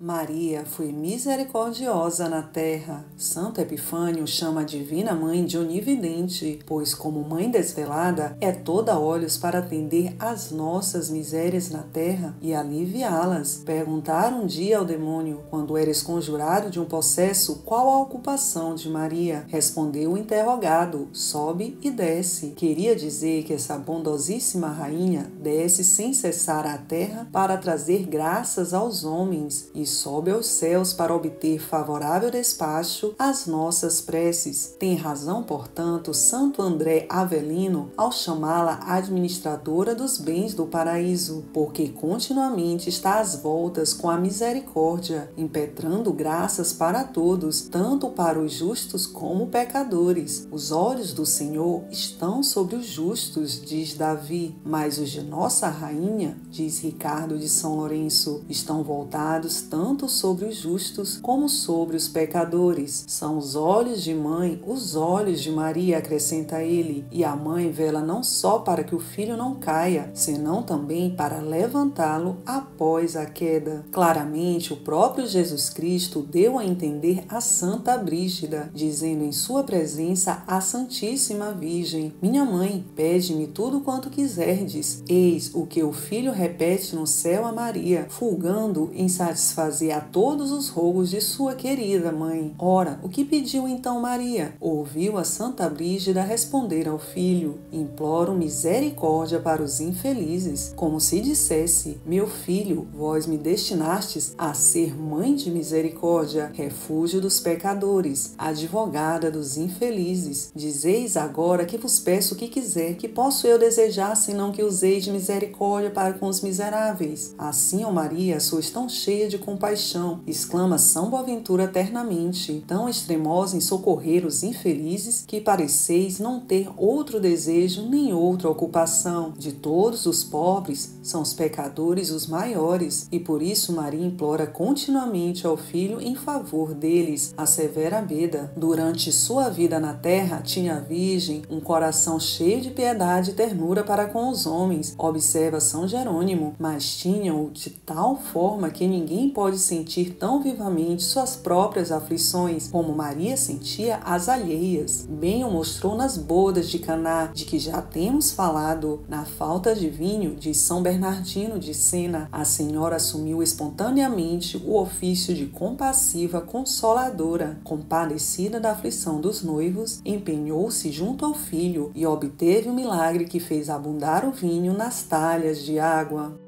Maria foi misericordiosa na terra. Santo Epifânio chama a Divina Mãe de onividente, pois, como mãe desvelada, é toda olhos para atender às nossas misérias na terra e aliviá-las. Perguntaram um dia ao demônio, quando era esconjurado de um processo, qual a ocupação de Maria. Respondeu o interrogado: sobe e desce. Queria dizer que essa bondosíssima rainha desce sem cessar à terra para trazer graças aos homens e sobe aos céus para obter favorável despacho às nossas preces. Tem razão, portanto, Santo André Avelino ao chamá-la administradora dos bens do paraíso, porque continuamente está às voltas com a misericórdia, impetrando graças para todos, tanto para os justos como pecadores. Os olhos do Senhor estão sobre os justos, diz Davi, mas os de nossa rainha, diz Ricardo de São Lourenço, estão voltados tanto sobre os justos como sobre os pecadores. São os olhos de mãe, os olhos de Maria, acrescenta ele, e a mãe vela não só para que o filho não caia, senão também para levantá-lo após a queda. Claramente, o próprio Jesus Cristo deu a entender a Santa Brígida, dizendo em sua presença à Santíssima Virgem: Minha mãe, pede-me tudo quanto quiserdes. Eis o que o filho repete no céu a Maria, fulgando em satisfazer fazer a todos os rogos de sua querida mãe. Ora, o que pediu então Maria? Ouviu a Santa Brígida responder ao filho: Imploro misericórdia para os infelizes, como se dissesse: Meu filho, vós me destinastes a ser mãe de misericórdia, refúgio dos pecadores, advogada dos infelizes. Dizeis agora que vos peço o que quiser, que posso eu desejar, senão que useis de misericórdia para com os miseráveis. Assim, ó Maria, sois tão cheia de compaixão, exclama São Boaventura eternamente, tão extremosa em socorrer os infelizes que pareceis não ter outro desejo nem outra ocupação. De todos os pobres, são os pecadores os maiores, e por isso Maria implora continuamente ao Filho em favor deles. A severa Beda, durante sua vida na terra, tinha a Virgem um coração cheio de piedade e ternura para com os homens, observa São Jerônimo, mas tinham-o de tal forma que ninguém pode sentir tão vivamente suas próprias aflições como Maria sentia as alheias. Bem o mostrou nas bodas de Caná, de que já temos falado. Na falta de vinho de São Bernardino de Sena, a senhora assumiu espontaneamente o ofício de compassiva consoladora. Compadecida da aflição dos noivos, empenhou-se junto ao filho e obteve o milagre que fez abundar o vinho nas talhas de água.